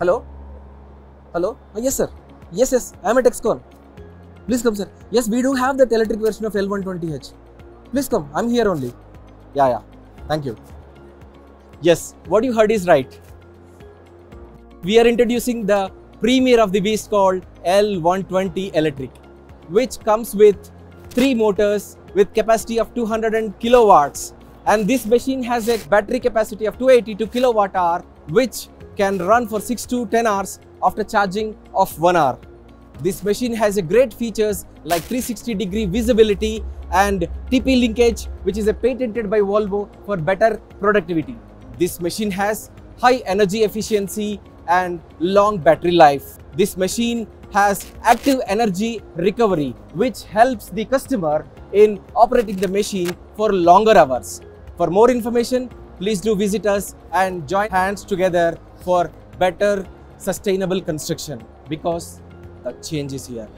Hello? Hello? Uh, yes, sir. Yes, yes. I am at Excon. Please come, sir. Yes, we do have that electric version of L120H. Please come. I'm here only. Yeah, yeah. Thank you. Yes, what you heard is right. We are introducing the premier of the beast called L120 Electric, which comes with three motors with capacity of 200 kilowatts. And this machine has a battery capacity of 282 kilowatt hour, which can run for 6 to 10 hours after charging of 1 hour. This machine has a great features like 360 degree visibility and TP linkage which is a patented by Volvo for better productivity. This machine has high energy efficiency and long battery life. This machine has active energy recovery which helps the customer in operating the machine for longer hours. For more information, please do visit us and join hands together for better sustainable construction because the change is here.